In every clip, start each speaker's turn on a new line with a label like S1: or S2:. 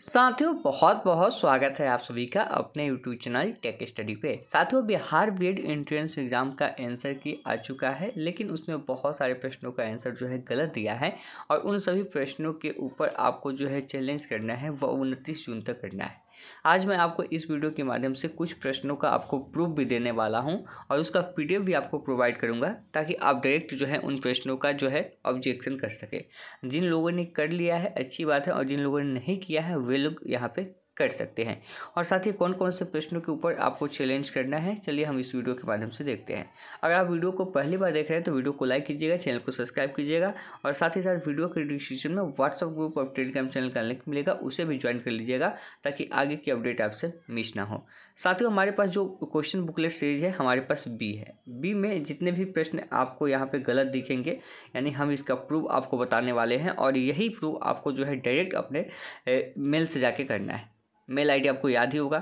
S1: साथियों बहुत बहुत स्वागत है आप सभी का अपने यूट्यूब चैनल टेक स्टडी पे। साथियों, बिहार बीएड एंट्रेंस एग्ज़ाम का आंसर की आ चुका है, लेकिन उसमें बहुत सारे प्रश्नों का आंसर जो है गलत दिया है और उन सभी प्रश्नों के ऊपर आपको जो है चैलेंज करना है, वह उनतीस जून तक करना है। आज मैं आपको इस वीडियो के माध्यम से कुछ प्रश्नों का आपको प्रूफ भी देने वाला हूँ और उसका पीडीएफ भी आपको प्रोवाइड करूँगा ताकि आप डायरेक्ट जो है उन प्रश्नों का जो है ऑब्जेक्शन कर सके। जिन लोगों ने कर लिया है, अच्छी बात है, और जिन लोगों ने नहीं किया है, वे लोग यहाँ पे कर सकते हैं। और साथ ही कौन कौन से प्रश्नों के ऊपर आपको चैलेंज करना है, चलिए हम इस वीडियो के माध्यम से देखते हैं। अगर आप वीडियो को पहली बार देख रहे हैं तो वीडियो को लाइक कीजिएगा चैनल को सब्सक्राइब कीजिएगा और साथ ही साथ वीडियो के डिस्क्रिप्शन में व्हाट्सअप ग्रुप और टेलीग्राम चैनल का लिंक मिलेगा, उसे भी ज्वाइन कर लीजिएगा ताकि आगे की अपडेट आपसे मिस ना हो। साथ ही हमारे पास जो क्वेश्चन बुकलेट सीरीज़ है, हमारे पास बी है। बी में जितने भी प्रश्न आपको यहाँ पे गलत दिखेंगे, यानी हम इसका प्रूफ आपको बताने वाले हैं और यही प्रूफ आपको जो है डायरेक्ट अपने मेल से जाके करना है। मेल आईडी आपको याद ही होगा।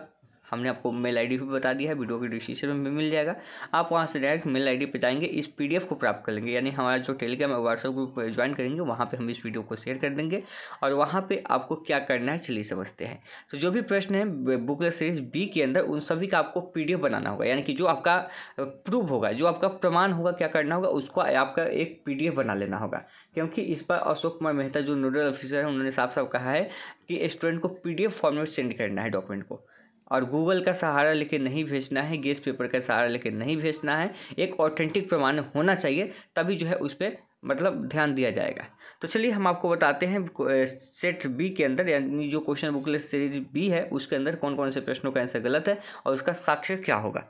S1: हमने आपको मेल आईडी भी बता दिया है, वीडियो के डिस्क्रिप्शन में मिल जाएगा। आप वहाँ से डायरेक्ट मेल आईडी पे जाएँगे, इस पीडीएफ को प्राप्त कर लेंगे। यानी हमारा जो टेलीग्राम और व्हाट्सअप ग्रुप ज्वाइन करेंगे, वहाँ पे हम इस वीडियो को शेयर कर देंगे और वहाँ पे आपको क्या करना है चलिए समझते हैं। तो जो भी प्रश्न है बुक सीरीज़ बी के अंदर, उन सभी का आपको पीडीएफ बनाना होगा। यानी कि जो आपका प्रूफ होगा, जो आपका प्रमाण होगा, क्या करना होगा, उसको आपका एक पीडीएफ बना लेना होगा। क्योंकि इस पर अशोक कुमार मेहता, जो नोडल ऑफिसर है, उन्होंने साफ़ साफ़ कहा है कि स्टूडेंट को पीडीएफ फॉर्मेट सेंड करना है डॉक्यूमेंट को। और गूगल का सहारा लेके नहीं भेजना है गेस पेपर का सहारा लेके नहीं भेजना है, एक ऑथेंटिक प्रमाण होना चाहिए, तभी जो है उस पर मतलब ध्यान दिया जाएगा। तो चलिए हम आपको बताते हैं सेट बी के अंदर, यानी जो क्वेश्चन बुकलेट सीरीज़ बी है, उसके अंदर कौन कौन से प्रश्नों का आंसर गलत है और उसका साक्ष्य क्या होगा।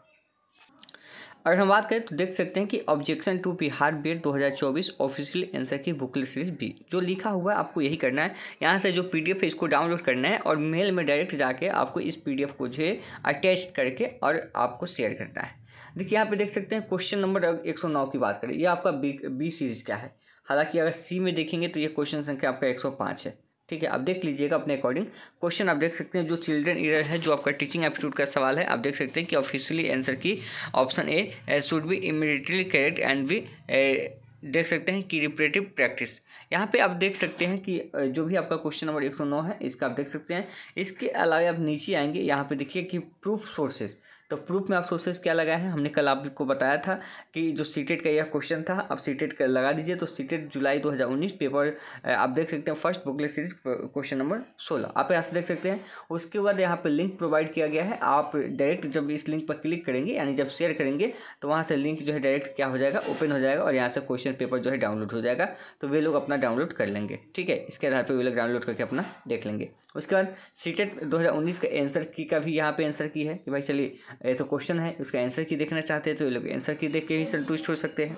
S1: अगर हम बात करें तो देख सकते हैं कि objection to Bihar BEd 2024 official answer key booklet series B जो लिखा हुआ है, आपको यही करना है। यहाँ से जो पीडीएफ है, इसको डाउनलोड करना है और मेल में डायरेक्ट जाके आपको इस पीडीएफ को जो है अटैच करके और आपको शेयर करना है। देखिए, यहाँ पे देख सकते हैं क्वेश्चन नंबर एक सौ नौ की बात करें। ये आपका बी बी सीरीज़ क्या है? हालाँकि अगर सी में देखेंगे तो ये क्वेश्चन संख्या आपका एक सौ पाँच है। ठीक है, आप देख लीजिएगा अपने अकॉर्डिंग क्वेश्चन आप देख सकते हैं, जो चिल्ड्रन ईयर है, जो आपका टीचिंग एप्टीट्यूड का सवाल है, आप देख सकते हैं कि officially answer key option A should be immediately correct and B देख सकते हैं कि रिपरेटिव प्रैक्टिस यहाँ पे आप देख सकते हैं कि जो भी आपका क्वेश्चन नंबर 109 है, इसका आप देख सकते हैं। इसके अलावा आप नीचे आएँगे, यहाँ पे देखिए कि प्रूफ सोर्सेज तो प्रूफ में आप सोर्सेज क्या लगाए हैं? हमने कल आपको बताया था कि जो सीटेट का यह क्वेश्चन था, आप सीटेट लगा दीजिए। तो सीटेट जुलाई 2019 पेपर आप देख सकते हैं first booklet series question number 16 आप यहाँ से देख सकते हैं। उसके बाद यहाँ पे लिंक प्रोवाइड किया गया है। आप डायरेक्ट जब इस लिंक पर क्लिक करेंगे, यानी जब शेयर करेंगे तो वहाँ से लिंक जो है डायरेक्ट क्या हो जाएगा? ओपन हो जाएगा और यहाँ से क्वेश्चन पेपर जो है डाउनलोड हो जाएगा। तो वे लोग अपना डाउनलोड कर लेंगे। ठीक है? इसके आधार पर वे लोग डाउनलोड करके अपना देख लेंगे। उसके बाद सीटेट 2019 का आंसर की का भी यहाँ पे आंसर की है कि भाई चलिए, ये तो क्वेश्चन है, उसका आंसर की देखना चाहते हैं तो ये लोग आंसर की देख के ही संतुष्ट हो सकते हैं।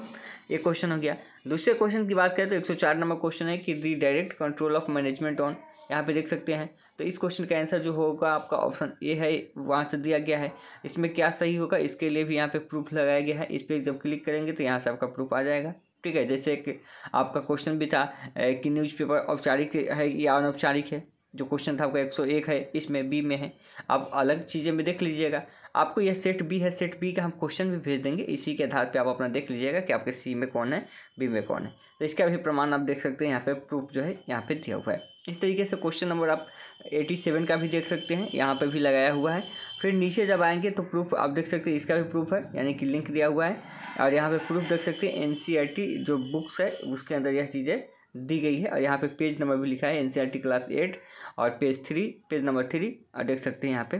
S1: एक क्वेश्चन हो गया। दूसरे क्वेश्चन की बात करें तो 104 नंबर क्वेश्चन है कि the direct control of management on यहाँ पे देख सकते हैं। तो इस क्वेश्चन का आंसर जो होगा आपका ऑप्शन ए है, वहाँ से दिया गया है। इसमें क्या सही होगा, इसके लिए भी यहाँ पे प्रूफ लगाया गया है। इस पर जब क्लिक करेंगे तो यहाँ से आपका प्रूफ आ जाएगा। ठीक है, जैसे कि आपका क्वेश्चन भी था कि न्यूज़पेपर औपचारिक है या अनौपचारिक है। जो क्वेश्चन था आपका एक सौ एक है, इसमें बी में है। आप अलग चीज़ें में देख लीजिएगा। आपको यह सेट बी है सेट बी का हम क्वेश्चन भी भेज देंगे। इसी के आधार पे आप अपना देख लीजिएगा कि आपके सी में कौन है बी में कौन है। तो इसका भी प्रमाण आप देख सकते हैं, यहाँ पे प्रूफ जो है, यहाँ पे दिया हुआ है। इस तरीके से क्वेश्चन नंबर आप एटी सेवन का भी देख सकते हैं, यहाँ पे भी लगाया हुआ है। फिर नीचे जब आएँगे तो प्रूफ आप देख सकते हैं, इसका भी प्रूफ है, यानी कि लिंक दिया हुआ है। और यहाँ पे प्रूफ देख सकते हैं एन जो बुक्स है, उसके अंदर यह चीज़ें दी गई है और यहाँ पे पेज नंबर भी लिखा है एन क्लास एट और page three page number three और देख सकते हैं यहाँ पे,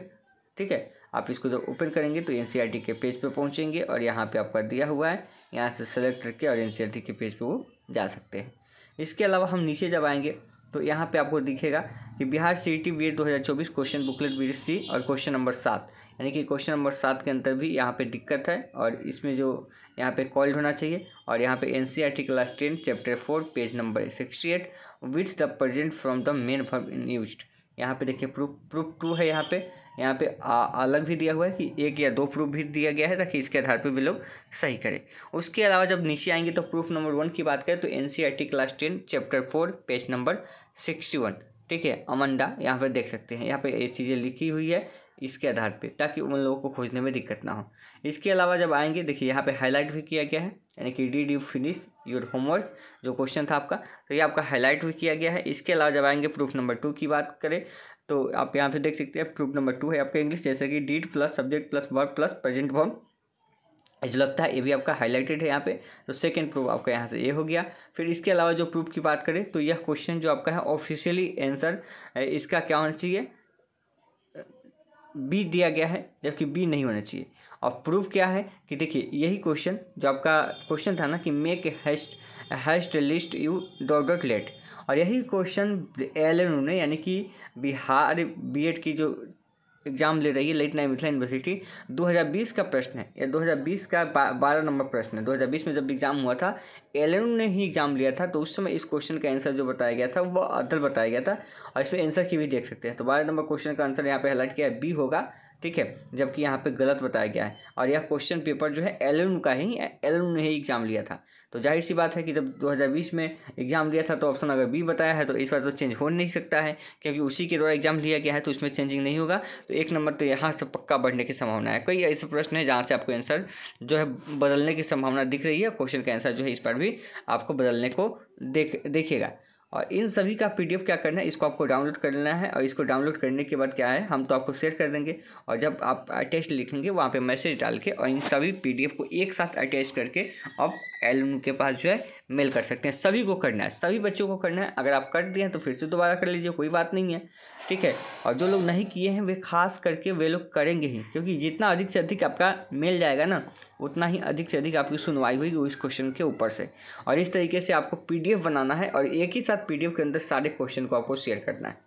S1: ठीक है? आप इसको जब ओपन करेंगे तो एन के पेज पे पहुँचेंगे और यहाँ पे आपका दिया हुआ है, यहाँ से सेलेक्ट करके और एन के पेज पे वो जा सकते हैं। इसके अलावा हम नीचे जब आएँगे तो यहाँ पे आपको दिखेगा कि बिहार सी टी बी चौबीस क्वेश्चन बुकलेट बी सी और क्वेश्चन नंबर सात। यानी कि क्वेश्चन नंबर सात के अंदर भी यहाँ पे दिक्कत है और इसमें जो यहाँ पे कॉल्ड होना चाहिए और यहाँ पे N C R T class ten chapter four page number sixty eight with the present from the main form in use यहाँ पे देखिए प्रूफ प्रूफ टू है यहाँ पे। यहाँ पे आ, अलग भी दिया हुआ है कि एक या दो प्रूफ भी दिया गया है ताकि इसके आधार पर भी लोग सही करें। उसके अलावा जब नीचे आएँगे तो प्रूफ नंबर वन की बात करें तो N class ten chapter four page number sixty one ठीक है अमंडा यहाँ पर देख सकते हैं। यहाँ पे ये चीज़ें लिखी हुई है। इसके आधार पे, ताकि उन लोगों को खोजने में दिक्कत ना हो। इसके अलावा जब आएँगे, देखिए यहाँ पे हाईलाइट भी किया गया है, यानी कि did you finish your homework जो क्वेश्चन था आपका तो ये आपका हाईलाइट भी किया गया है। इसके अलावा जब आएँगे प्रूफ नंबर टू की बात करें तो आप यहाँ पे देख सकते हैं प्रूफ नंबर टू है आपका इंग्लिश जैसे कि did plus subject plus work plus present form जो लगता है ये भी आपका हाईलाइटेड है यहाँ पे तो सेकेंड प्रूफ आपका यहाँ से ये हो गया। फिर इसके अलावा जो प्रूफ की बात करें तो यह क्वेश्चन जो आपका है ऑफिशियली आंसर इसका क्या होना चाहिए? बी दिया गया है, जबकि बी नहीं होना चाहिए। और प्रूफ क्या है कि देखिए, यही क्वेश्चन जो आपका क्वेश्चन था ना कि make haste haste lest you dot dot late और यही क्वेश्चन एल एन ने यानी कि बिहार बीएड की जो एग्ज़ाम ले रही है लेट नाइन मिथिला यूनिवर्सिटी। 2020 का प्रश्न है, या 2020 का बारह नंबर प्रश्न है। 2020 में जब एग्ज़ाम हुआ था एल ने ही एग्ज़ाम लिया था तो उस समय इस क्वेश्चन का आंसर जो बताया गया था, वो अदल बताया गया था, और इसमें आंसर की भी देख सकते हैं। तो बारह नंबर क्वेश्चन का आंसर यहाँ पे हाईलाइट किया बी होगा, ठीक है? जबकि यहाँ पे गलत बताया गया है। और यह क्वेश्चन पेपर जो है एल का ही एल ने ही एग्ज़ाम लिया था। तो ज़ाहिर सी बात है कि जब 2020 में एग्ज़ाम लिया था तो ऑप्शन अगर बी बताया है तो इस बार तो चेंज हो नहीं सकता है, क्योंकि उसी के द्वारा एग्ज़ाम लिया गया है तो उसमें चेंजिंग नहीं होगा। तो एक नंबर तो यहाँ से पक्का बढ़ने की संभावना है। कई ऐसे प्रश्न है जहाँ से आपको आंसर जो है बदलने की संभावना दिख रही है? क्वेश्चन का आंसर जो है इस बार भी आपको बदलने को देख देखिएगा और इन सभी का पीडीएफ क्या करना है, इसको आपको डाउनलोड कर लेना है और इसको डाउनलोड करने के बाद क्या है, हम तो आपको शेयर कर देंगे। और जब आप अटैच लिखेंगे, वहाँ पे मैसेज डाल के और इन सभी पीडीएफ को एक साथ अटैच करके आप एलम के पास जो है मेल कर सकते हैं। सभी को करना है, सभी बच्चों को करना है। अगर आप कर दिए हैं तो फिर से दोबारा कर लीजिए, कोई बात नहीं है, ठीक है? और जो लोग नहीं किए हैं, वे खास करके वे लोग करेंगे ही, क्योंकि जितना अधिक से अधिक आपका मेल जाएगा ना, उतना ही अधिक से अधिक आपकी सुनवाई होगी उस क्वेश्चन के ऊपर से। और इस तरीके से आपको पीडीएफ बनाना है और एक ही साथ पीडीएफ के अंदर सारे क्वेश्चन को आपको शेयर करना है,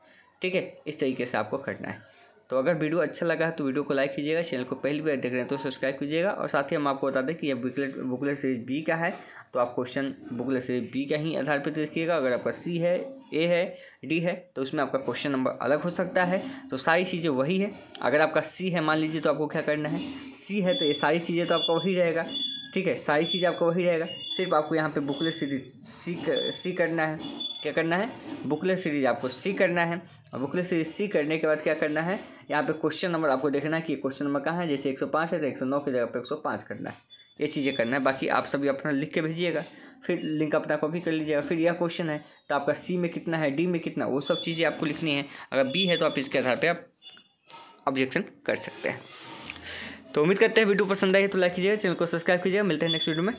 S1: ठीक है? इस तरीके से आपको करना है। तो अगर वीडियो अच्छा लगा है तो वीडियो को लाइक कीजिएगा, चैनल को पहली बार देख रहे हैं तो सब्सक्राइब कीजिएगा और साथ ही हम आपको बता दें कि यह बुकलेट बुकलेट सीरीज़ बी का है। तो आप क्वेश्चन बुकलेट सीरीज़ बी का ही आधार पर देखिएगा। अगर आपका सी है ए है डी है तो उसमें आपका क्वेश्चन नंबर अलग हो सकता है। तो सारी चीज़ें वही है। अगर आपका सी है, मान लीजिए तो आपको क्या करना है? सी है तो ये सारी चीज़ें तो आपका वही रहेगा। ठीक है सारी चीज़ आपको वही रहेगा। सिर्फ़ आपको यहाँ पे बुकलेट सीरीज़ सी कर, सी करना है। क्या करना है? बुकलेट सीरीज़ आपको सी करना है। और बुकलेट सीरीज़ सी करने के बाद क्या करना है? यहाँ पे क्वेश्चन नंबर आपको देखना है कि क्वेश्चन नंबर कहाँ है। जैसे एक सौ पाँच है तो एक सौ नौ की जगह पर एक सौ पाँच करना है। ये चीज़ें करना है। बाकी आप सभी अपना लिख के भेजिएगा। फिर लिंक अपना कॉपी कर लीजिएगा। फिर यह क्वेश्चन है तो आपका सी में कितना है डी में कितना वो सब चीज़ें आपको लिखनी है। अगर बी है तो आप इसके आधार पर आप ऑब्जेक्शन कर सकते हैं। तो उम्मीद करते हैं वीडियो पसंद आई तो लाइक कीजिएगा, चैनल को सब्सक्राइब कीजिएगा। मिलते हैं नेक्स्ट वीडियो में।